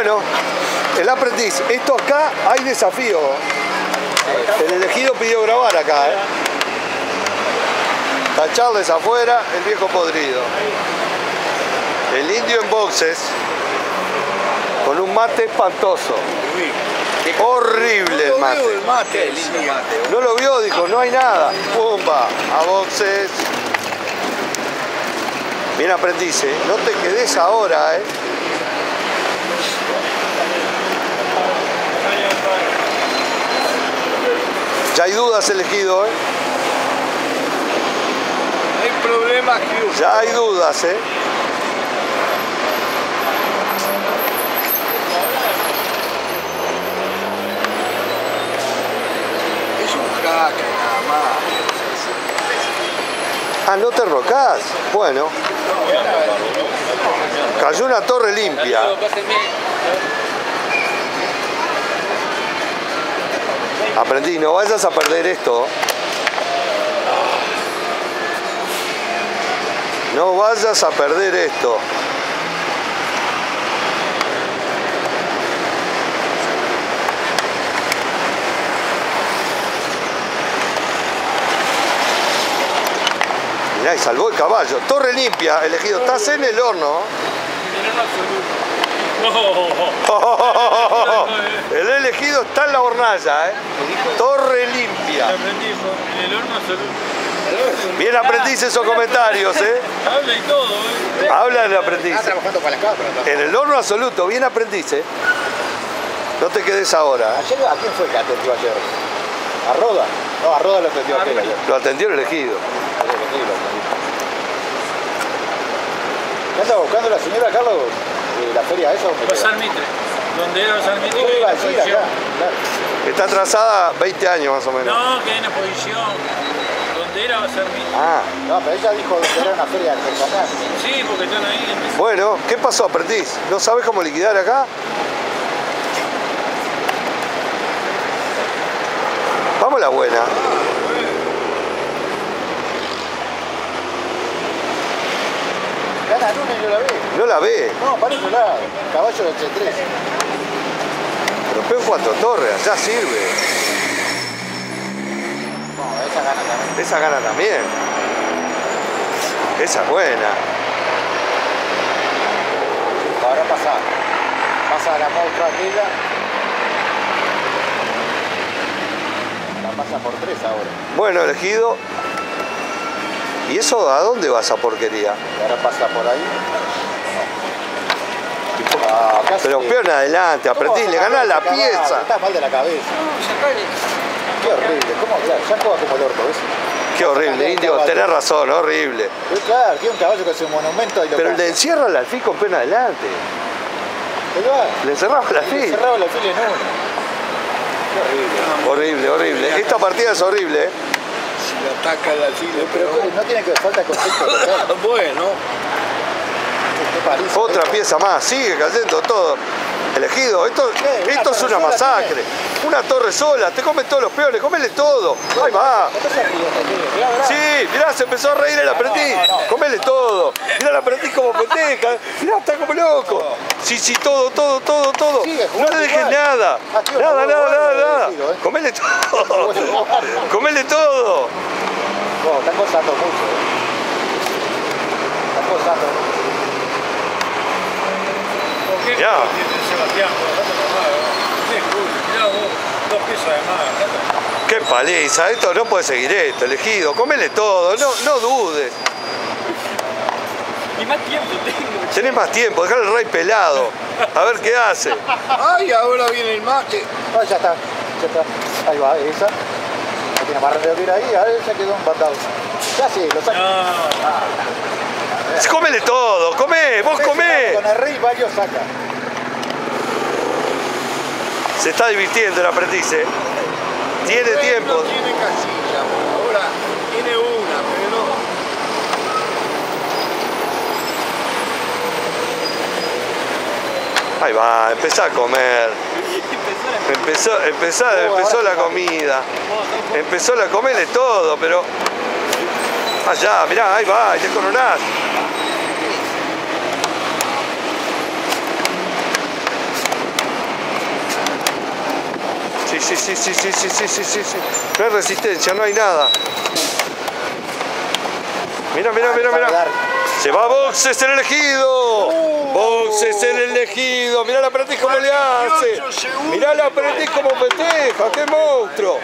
Bueno, el aprendiz. Esto acá hay desafío. El elegido pidió grabar acá, ¿eh? Charles afuera, el viejo podrido. El indio en boxes. Con un mate espantoso. Horrible el mate. Mate. No lo vio, dijo, no hay nada. Pumba, a boxes. Bien aprendiz, ¿eh? No te quedes ahora, ¿eh? Hay dudas elegido, ¿eh? Hay problemas que Ya hay dudas, ¿eh? es un crack nada más. Ah, no te rocás. Bueno. Cayó una torre limpia. Aprendí, no vayas a perder esto. No vayas a perder esto. Mirá, y salvó el caballo. Torre limpia, elegido. Estás en el horno. El elegido está en la hornalla, ¿eh? Torre limpia. En el horno absoluto. Bien aprendiz esos comentarios, ¿eh? Habla y todo, ¿eh? Habla el aprendiz. Está trabajando para la cámara. En el horno absoluto, bien aprendiz, ¿eh? No te quedes ahora. ¿eh? Ayer, ¿a quién fue que atendió ayer? ¿A Roda? No, a Roda lo atendió aquel ayer. Lo atendió el elegido. ¿Qué anda buscando la señora Carlos? ¿La feria esa? dónde. Donde era Pasar Mitre. ¿Qué que hay iba a una decir exposición. acá? Claro. Está atrasada 20 años más o menos. No, que hay una exposición. Donde era Pasar Mitre. Ah, No, pero ella dijo que era una feria artesanal. Sí, porque están ahí. en- bueno, ¿qué pasó, aprendiz? ¿No sabes cómo liquidar acá? Vamos a la buena. La. No la ve. No, otro lado. Caballo del C3. Pero pego cuatro torres, allá sirve. No, esa gana también. Esa gana también. Esa es buena. Ahora pasa. Pasa la monstrua aquella. La pasa por tres ahora. Bueno, elegido. ¿Y eso a dónde va esa porquería? Y ahora pasa por ahí. Ah, Pero que- peón adelante, ¿Cómo apretí, le saca ganás la pieza. Está mal de la cabeza. Qué horrible. ¿Cómo? Claro, ya juega como el orto, ¿ves? Qué horrible, indio, tenés razón, horrible. Pero claro, tiene un caballo que hace un monumento y lo Pero caza. encierra el alfil con peón adelante. Le encerraba el le alfil. cerraba el alfil en uno. Qué horrible. Horrible, horrible. Esta partida es horrible, ¿eh? Si le ataca el alfil, Pero no tiene que falta total. bueno, Qué paliza, Otra ¿eh? pieza más, sigue cayendo todo. Elegido, esto, esto es una masacre. Una torre sola, te comen todos los peones, comele todo. Ahí va. Sí, mirá, se empezó a reír el aprendiz. no, no. Comele todo. Mirá el aprendiz festeja. Mirá, está como loco. Sí, sí, todo, todo, todo, todo. Sigue No le dejes nada. Tío, Nada, no, nada, nada, nada. decido, ¿eh? Comele todo. Comele todo. No, está costando mucho. ¿eh? Está costando mucho. ¿Por qué Ya. Sebastián? Dos piezas de más. Qué paliza, esto no puede seguir esto, elegido. Comele todo, no, no dudes. Más tiempo tengo. Tenés más tiempo, dejar el rey pelado. A ver qué hace. ay, ahora viene el mate. Ah, ya está, ya está. Ahí va, esa. No tiene más remedio que ir ahí, ahora ya quedó empatado. Ya sí, lo saca. No, Comele todo, comé, vos comé. Con el rey varios saca. Se está divirtiendo el aprendiz, ¿eh? Tiene No tiempo. tiene casilla, ahora tiene una, Ahí va, empezá a comer. Empezó, empezó, la comida. Empezó la comer de todo, pero. Allá, mirá, ahí va, ahí te coronás. Sí, sí, sí, sí, sí, sí, sí, sí, sí, sí. No hay resistencia, no hay nada. Mira, mira, mira, mira. Se va Box, es el elegido. Box es el elegido. Mira la aprendiz como le hace. Mira la aprendiz como festeja. ¡Qué monstruo!